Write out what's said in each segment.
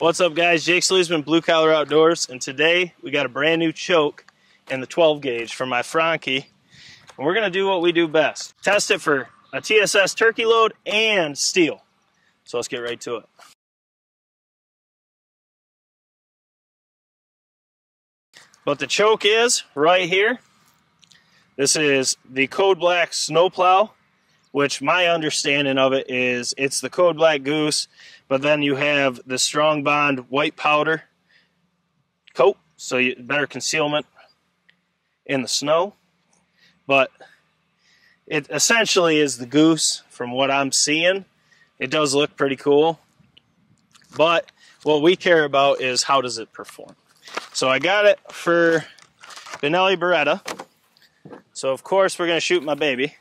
What's up guys, Jake Sleasman, Blue Collar Outdoors, and today we got a brand new choke in the 12 gauge from my Franchi. And we're gonna do what we do best. Test it for a TSS turkey load and steel. So let's get right to it. But the choke is right here. This is the Code Black Snowplow, which my understanding of it is it's the Code Black Goose but then you have the Strong Bond white powder coat, so you better concealment in the snow. But it essentially is the goose from what I'm seeing. It does look pretty cool. But what we care about is how does it perform. So I got it for Benelli Beretta. So of course we're going to shoot my baby,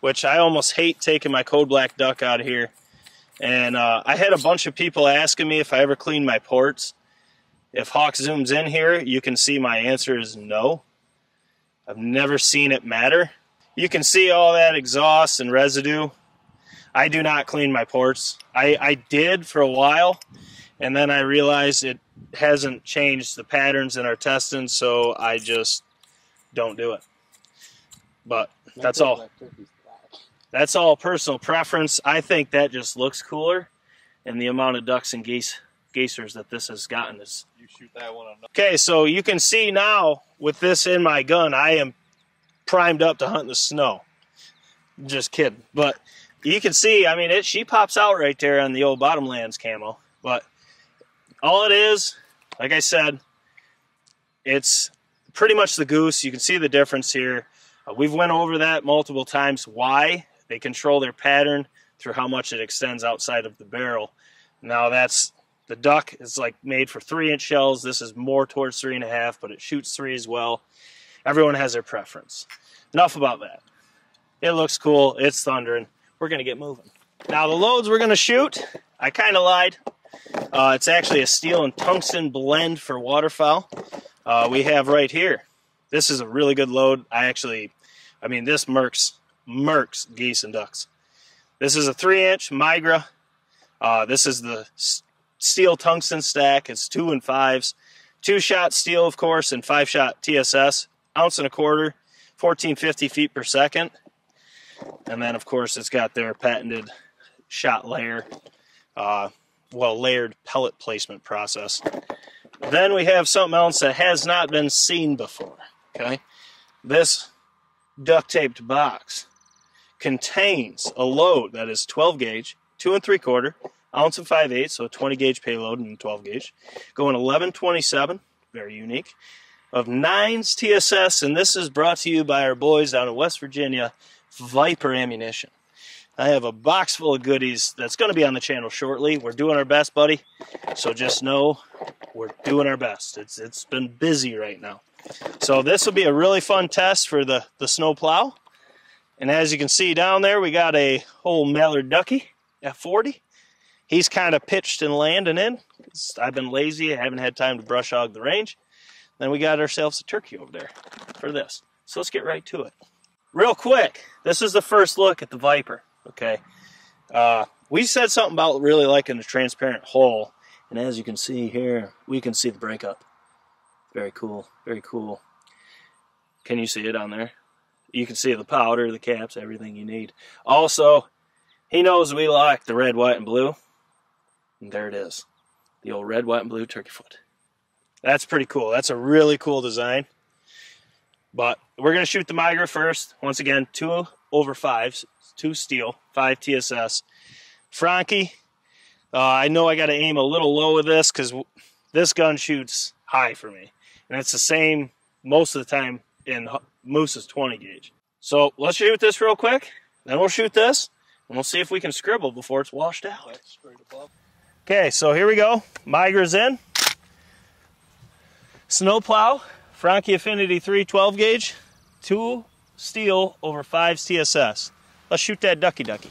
which I almost hate taking my Code Black Duck out of here and uh, I had a bunch of people asking me if I ever clean my ports. If Hawk zooms in here, you can see my answer is no. I've never seen it matter. You can see all that exhaust and residue. I do not clean my ports. I, I did for a while, and then I realized it hasn't changed the patterns in our testing, so I just don't do it. But that's all that's all personal preference. I think that just looks cooler, and the amount of ducks and geese geysers that this has gotten is. You shoot that one. Okay, so you can see now with this in my gun, I am primed up to hunt in the snow. Just kidding, but you can see. I mean, it she pops out right there on the old bottomlands camo, but all it is, like I said, it's pretty much the goose. You can see the difference here. Uh, we've went over that multiple times. Why? They control their pattern through how much it extends outside of the barrel. Now that's the duck is like made for three inch shells. This is more towards three and a half, but it shoots three as well. Everyone has their preference. Enough about that. It looks cool. It's thundering. We're going to get moving. Now the loads we're going to shoot, I kind of lied. Uh, it's actually a steel and tungsten blend for waterfowl. Uh, we have right here. This is a really good load. I actually, I mean, this Mercs Mercs geese and ducks. This is a three inch Migra. Uh, this is the steel tungsten stack. It's two and fives. Two shot steel, of course, and five shot TSS. Ounce and a quarter, 1450 feet per second. And then, of course, it's got their patented shot layer, uh, well, layered pellet placement process. Then we have something else that has not been seen before. Okay, this duct taped box contains a load that is 12 gauge, two and three quarter, ounce and five eighths, so 20 gauge payload and 12 gauge, going 1127, very unique, of nines TSS, and this is brought to you by our boys down in West Virginia, Viper Ammunition. I have a box full of goodies that's going to be on the channel shortly. We're doing our best, buddy. So just know we're doing our best. It's it's been busy right now. So this will be a really fun test for the the snow plow. And as you can see down there, we got a whole mallard ducky at 40. He's kind of pitched and landing in. I've been lazy. I haven't had time to brush hog the range. Then we got ourselves a turkey over there for this. So let's get right to it. Real quick, this is the first look at the Viper, okay? Uh, we said something about really liking the transparent hole. And as you can see here, we can see the breakup. Very cool, very cool. Can you see it on there? You can see the powder, the caps, everything you need. Also, he knows we like the red, white, and blue. And there it is. The old red, white, and blue turkey foot. That's pretty cool. That's a really cool design. But we're going to shoot the Migra first. Once again, two over fives, two steel, five TSS. Franchi, uh, I know I got to aim a little low with this because this gun shoots high for me. And it's the same most of the time in Moose's 20 gauge. So let's shoot this real quick, then we'll shoot this, and we'll see if we can scribble before it's washed out. Okay, so here we go. Migra's in. Snowplow, Franchi Affinity 3 12 gauge, two steel over five TSS. Let's shoot that ducky ducky.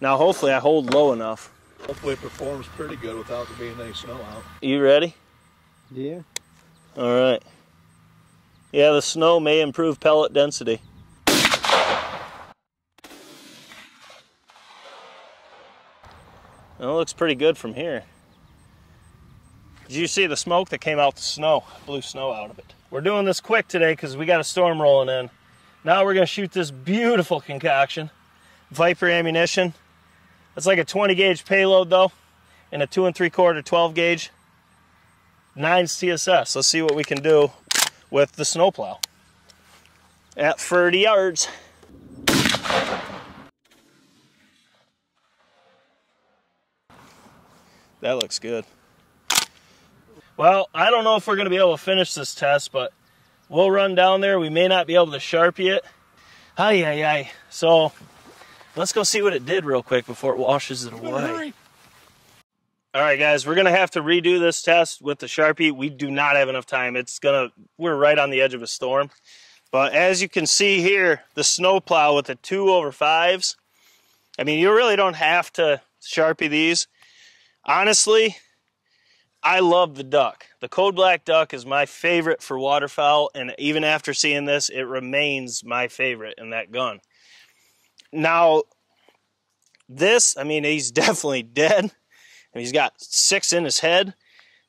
Now hopefully I hold low enough. Hopefully it performs pretty good without there being any snow out. You ready? Yeah. All right. Yeah, the snow may improve pellet density. It looks pretty good from here. Did you see the smoke that came out the snow? Blew snow out of it. We're doing this quick today because we got a storm rolling in. Now we're gonna shoot this beautiful concoction. Viper ammunition. It's like a 20 gauge payload though, and a two and three quarter 12 gauge. Nine TSS. Let's see what we can do with the snowplow. At 30 yards. That looks good. Well, I don't know if we're going to be able to finish this test, but we'll run down there. We may not be able to sharpie it. Ay, ay. So let's go see what it did real quick before it washes it away. All right, guys, we're going to have to redo this test with the Sharpie. We do not have enough time. It's going to, we're right on the edge of a storm. But as you can see here, the snowplow with the two over fives, I mean, you really don't have to Sharpie these. Honestly, I love the duck. The Code Black duck is my favorite for waterfowl, and even after seeing this, it remains my favorite in that gun. Now, this, I mean, he's definitely dead. He's got six in his head,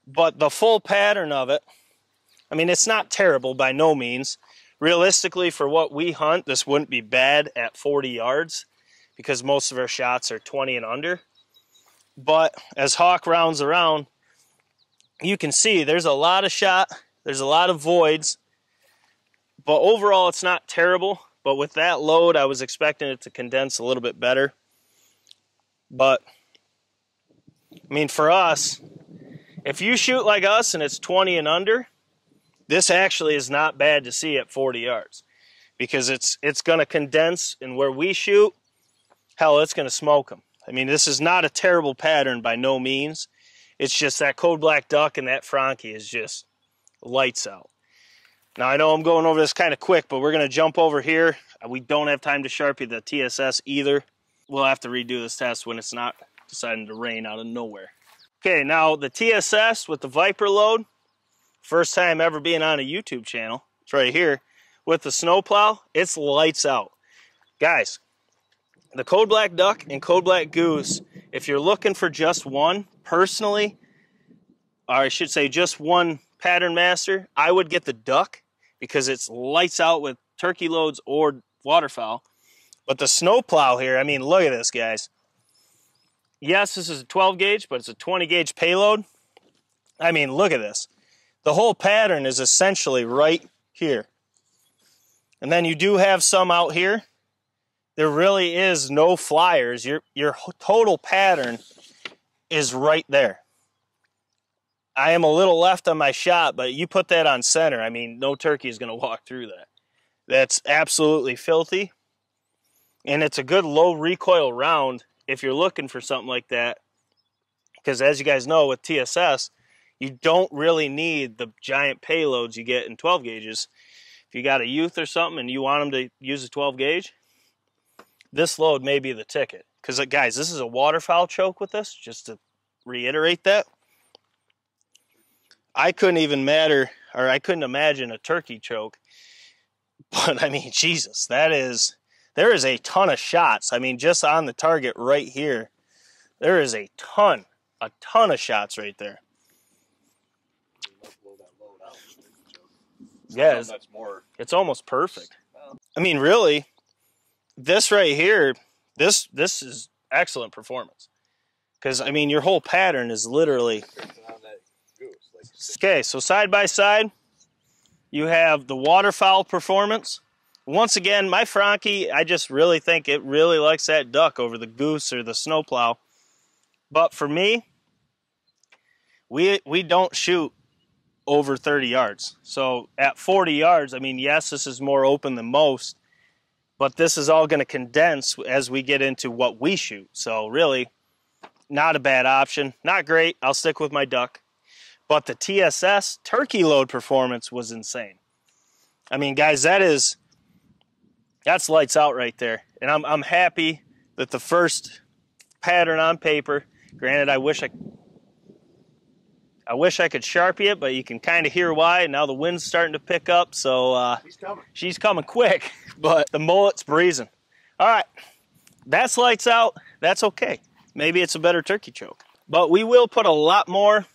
but the full pattern of it, I mean, it's not terrible by no means. Realistically, for what we hunt, this wouldn't be bad at 40 yards because most of our shots are 20 and under. But as Hawk rounds around, you can see there's a lot of shot, there's a lot of voids, but overall it's not terrible. But with that load, I was expecting it to condense a little bit better. But, I mean, for us, if you shoot like us and it's 20 and under, this actually is not bad to see at 40 yards because it's it's going to condense and where we shoot, hell, it's going to smoke them. I mean, this is not a terrible pattern by no means. It's just that Code Black Duck and that Franchi is just lights out. Now, I know I'm going over this kind of quick, but we're going to jump over here. We don't have time to Sharpie the TSS either. We'll have to redo this test when it's not deciding to rain out of nowhere. Okay, now the TSS with the Viper load, first time ever being on a YouTube channel. It's right here. With the snowplow, it's lights out. Guys, the Code Black Duck and Code Black Goose, if you're looking for just one, personally, or I should say just one Patternmaster, I would get the duck because it's lights out with turkey loads or waterfowl. But the snowplow here, I mean, look at this, guys. Yes, this is a 12 gauge, but it's a 20 gauge payload. I mean, look at this. The whole pattern is essentially right here. And then you do have some out here there really is no flyers. Your your total pattern is right there. I am a little left on my shot, but you put that on center. I mean, no turkey is going to walk through that. That's absolutely filthy. And it's a good low recoil round if you're looking for something like that. Because as you guys know, with TSS, you don't really need the giant payloads you get in 12 gauges. If you got a youth or something and you want them to use a 12 gauge, this load may be the ticket. Because, uh, guys, this is a waterfowl choke with this, just to reiterate that. I couldn't even matter, or I couldn't imagine a turkey choke. But, I mean, Jesus, that is, there is a ton of shots. I mean, just on the target right here, there is a ton, a ton of shots right there. Yeah, it's, it's almost perfect. I mean, really, this right here, this this is excellent performance. Because I mean, your whole pattern is literally. Okay, so side by side, you have the waterfowl performance. Once again, my Franchi, I just really think it really likes that duck over the goose or the snowplow. But for me, we we don't shoot over 30 yards. So at 40 yards, I mean, yes, this is more open than most, but this is all going to condense as we get into what we shoot. So really, not a bad option. Not great. I'll stick with my duck. But the TSS turkey load performance was insane. I mean, guys, that is that's lights out right there. And I'm I'm happy that the first pattern on paper. Granted, I wish I I wish I could sharpie it, but you can kind of hear why. Now the wind's starting to pick up, so uh, coming. she's coming quick, but the mullet's breezing. All right, that's lights out. That's okay. Maybe it's a better turkey choke. But we will put a lot more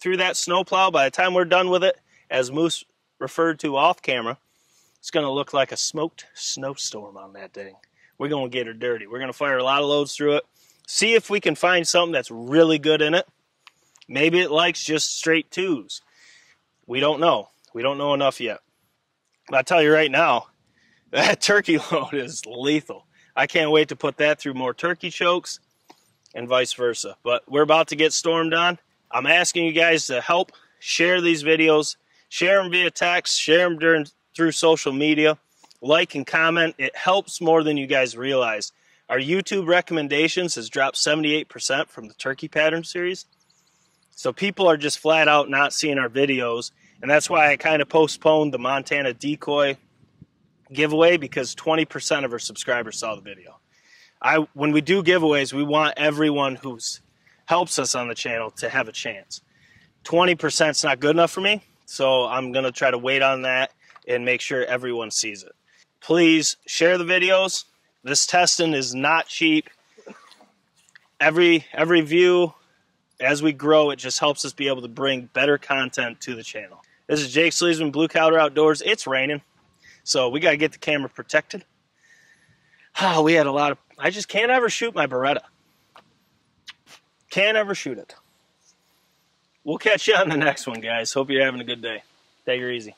through that snowplow, by the time we're done with it, as Moose referred to off camera, it's going to look like a smoked snowstorm on that thing. We're going to get her dirty. We're going to fire a lot of loads through it. See if we can find something that's really good in it. Maybe it likes just straight twos. We don't know. We don't know enough yet. But I tell you right now, that turkey load is lethal. I can't wait to put that through more turkey chokes and vice versa. But we're about to get stormed on. I'm asking you guys to help share these videos, share them via text, share them during, through social media, like and comment. It helps more than you guys realize. Our YouTube recommendations has dropped 78% from the turkey pattern series. So people are just flat out not seeing our videos. And that's why I kind of postponed the Montana decoy giveaway because 20% of our subscribers saw the video. I when we do giveaways, we want everyone who's helps us on the channel to have a chance. 20% is not good enough for me, so I'm going to try to wait on that and make sure everyone sees it. Please share the videos. This testing is not cheap. Every every view as we grow, it just helps us be able to bring better content to the channel. This is Jake Sleasman, Blue Collar Outdoors. It's raining, so we got to get the camera protected. Oh, we had a lot of. I just can't ever shoot my Beretta. Can't ever shoot it. We'll catch you on the next one, guys. Hope you're having a good day. Take her easy.